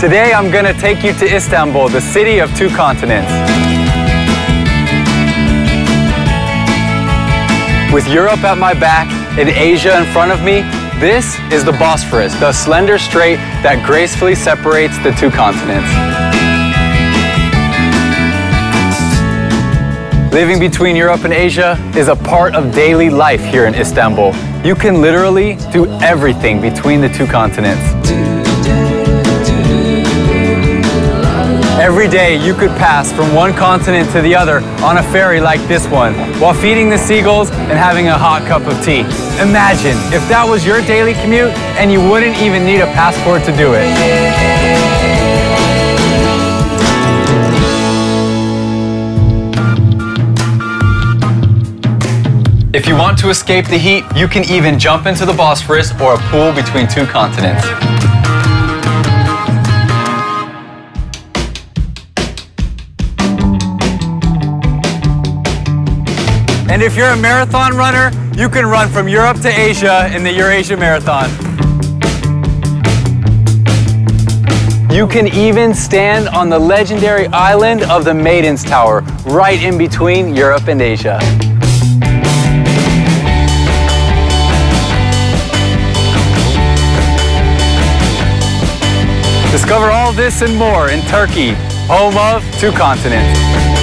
Today I'm gonna take you to Istanbul, the city of two continents. With Europe at my back and Asia in front of me, this is the Bosphorus, the slender strait that gracefully separates the two continents. Living between Europe and Asia is a part of daily life here in Istanbul. You can literally do everything between the two continents. Every day you could pass from one continent to the other on a ferry like this one while feeding the seagulls and having a hot cup of tea. Imagine if that was your daily commute and you wouldn't even need a passport to do it. If you want to escape the heat, you can even jump into the Bosphorus or a pool between two continents. And if you're a marathon runner, you can run from Europe to Asia in the Eurasia Marathon. You can even stand on the legendary island of the Maidens Tower, right in between Europe and Asia. Discover all this and more in Turkey, home of two continents.